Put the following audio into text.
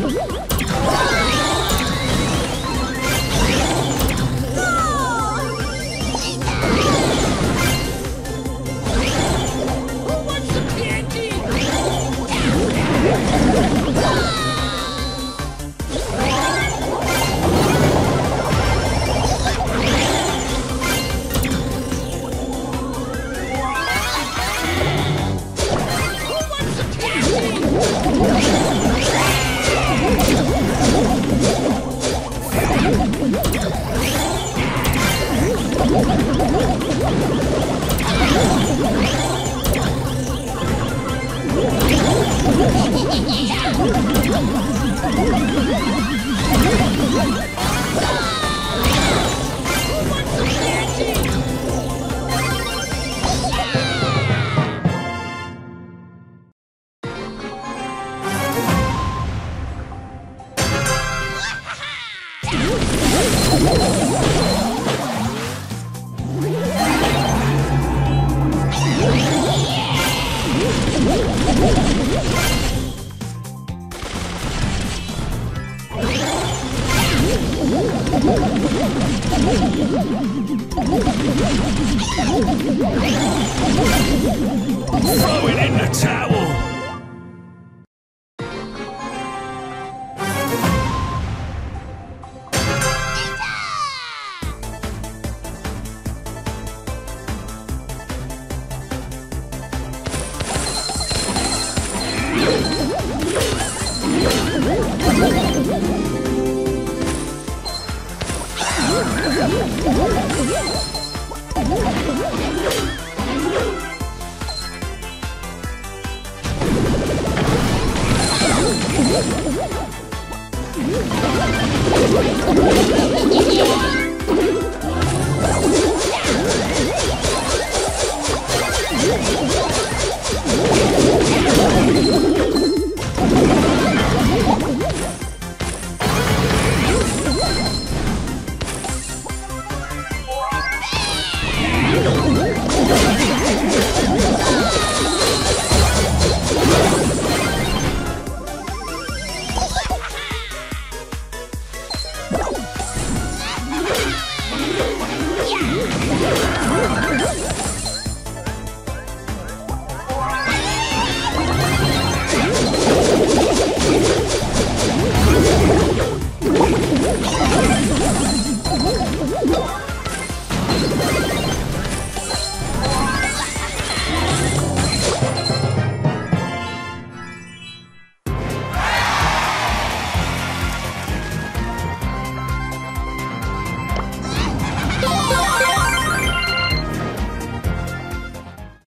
Who Who Throw it in the towel! Oh, my God.